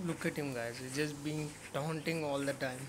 Look at him, guys. He's just being taunting all the time.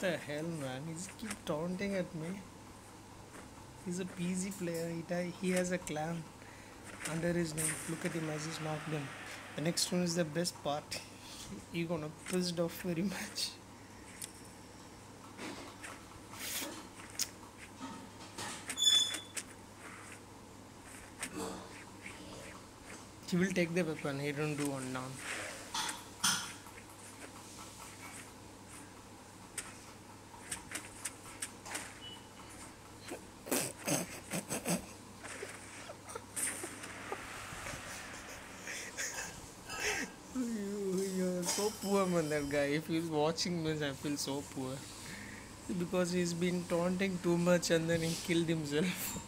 The hell, man? He's keep taunting at me. He's a PC player. He, di- he has a clan under his name. Look at him as he's knocked him. The next one is the best part. He gonna pissed off very much. He will take the weapon. He don't do one down. So poor, man. That guy. If he's watching this, I feel so poor because he's been taunting too much and then he killed himself.